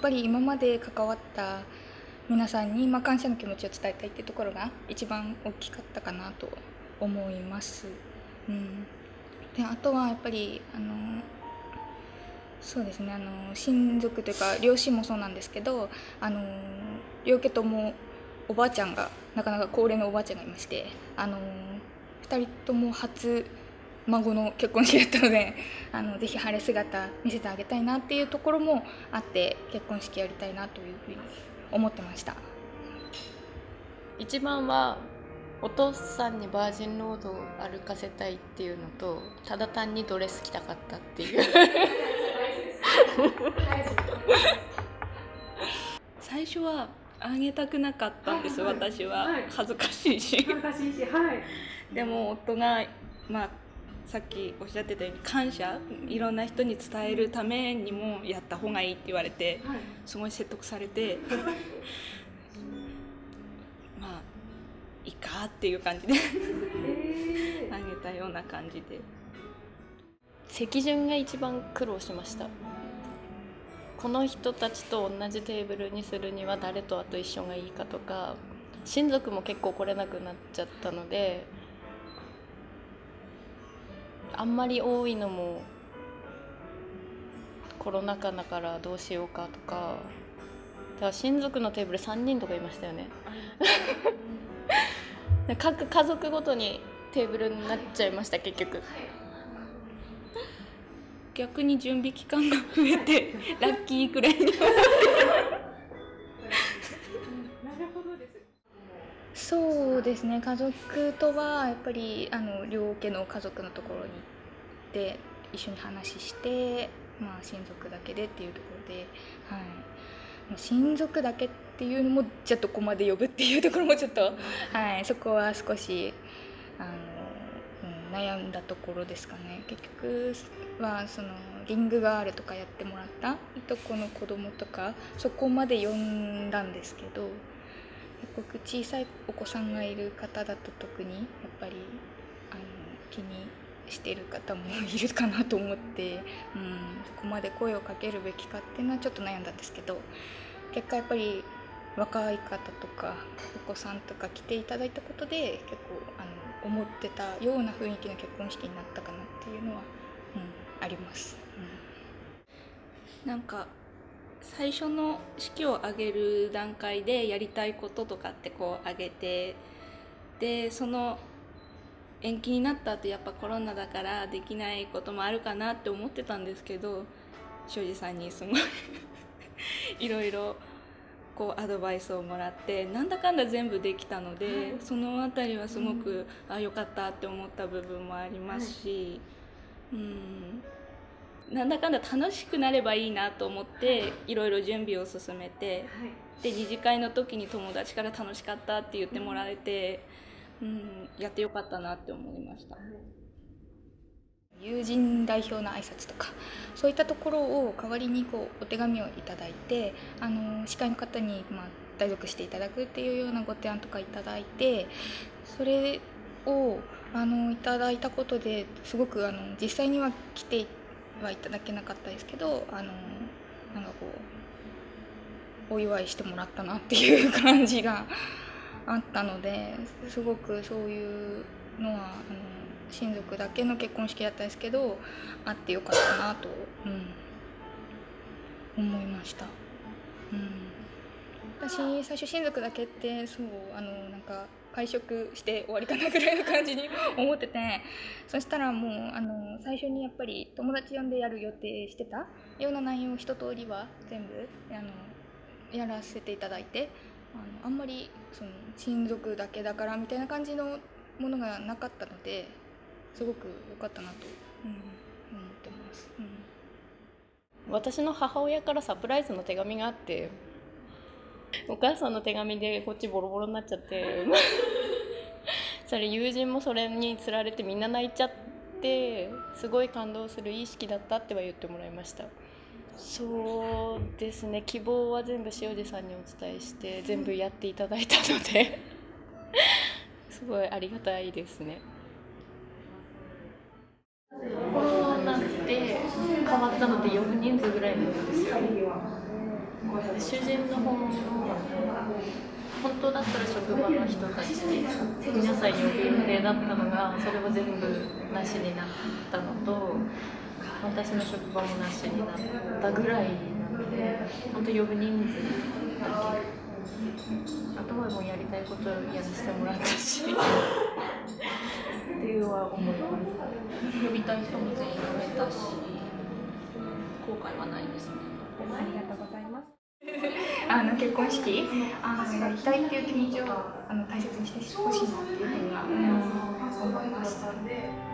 っぱり今まで関わった皆さんに、まあ、感謝の気持ちを伝えたいってところが一番大きかったかなと思います。うん、であとはやっぱりあのそうですねあの親族というか両親もそうなんですけどあの両家ともおばあちゃんがなかなか高齢のおばあちゃんがいましてあの2人とも初孫の結婚式だったので あのぜひ晴れ姿見せてあげたいなっていうところもあって結婚式やりたいなというふうに思ってました。一番はお父さんにバージンロードを歩かせたいっていうのとただ単にドレス着たかったっていう。最初はあげたくなかったんです、はいはい、私は、はい、恥ずかしいし。恥ずかしいし、はい、でも夫がまあさっきおっしゃってたように感謝いろんな人に伝えるためにもやった方がいいって言われて、はい、すごい説得されて まあいいかっていう感じであげたような感じで。席順が一番苦労しました。この人たちと同じテーブルにするには誰とあと一緒がいいかとか親族も結構来れなくなっちゃったのであんまり多いのもコロナ禍だからどうしようかとか。だから親族のテーブル3人とかいましたよね。各家族ごとにテーブルになっちゃいました結局。逆に準備期間が増えてラッキーくらいにそうですね。家族とはやっぱりあの両家の家族のところに行って一緒に話して、まあ、親族だけでっていうところで、はい、親族だけっていうのもじゃあどこまで呼ぶっていうところもちょっと、はい、そこは少しあの悩んだところですかね。結局はそのリングガールとかやってもらったいとこの子供とかそこまで呼んだんですけど結構小さいお子さんがいる方だと特にやっぱりあの気にしてる方もいるかなと思って、うん、そこまで声をかけるべきかっていうのはちょっと悩んだんですけど結果やっぱり若い方とかお子さんとか来ていただいたことで結構あの思ってたような雰囲気の結婚式になったかなっていうのは、うん、あります、うん、なんか最初の式を挙げる段階でやりたいこととかってこう挙げてでその延期になった後やっぱコロナだからできないこともあるかなって思ってたんですけど庄司さんにすごいいろいろこうアドバイスをもらってなんだかんだ全部できたので、はい、その辺りはすごく、うん、あ良かったって思った部分もありますし、はい、うんなんだかんだ楽しくなればいいなと思ってい。ろいろ準備を進めて、はい、で二次会の時に友達から楽しかったって言ってもらえて、うん、やってよかったなって思いました。友人代表の挨拶とかそういったところを代わりにこうお手紙をいただいてあの司会の方に、まあ、代読していただくっていうようなご提案とかいただいてそれをあのいただいたことですごくあの実際には来てはい。ただけなかったですけどあのなんかこうお祝い。してもらったなってい。う感じがあったのですごくそうい。うのはあの親族だけの結婚式だったんですけどあってよかったなと、うん、思い。ました、うん、私最初親族だけってそうあのなんか会食して終わりかなぐらいの感じに 思っててそしたらもうあの最初にやっぱり友達呼んでやる予定してたような内容一通りは全部あのやらせていただいてあのあんまりその親族だけだからみたいな感じのものがなかったのですごく良かったなと、うん、思ってます、うん、私の母親からサプライズの手紙があってお母さんの手紙でこっちボロボロになっちゃって それ友人もそれにつられてみんな泣いちゃってすごい感動するいい式だったっては言ってもらいました。そうですね。希望は全部塩路さんにお伝えして全部やっていただいたので すごいありがたいですね。コロナって変わったのって4人数ぐらいなんですよ主人の方も本当だったら職場の人たちに皆さん呼ぶ予定だったのがそれは全部なしになったのと私の職場もなしになったぐらいなので本当呼ぶ人数だけあとはもうやりたい。ことやらせてもらったしってい。うのは思います呼びたい人も全員呼べたし後悔はないですね。ありがとうございます。あの結婚式あのやりたいっていう気持ちをあの大切にしてほしいなっていうふうには思いました。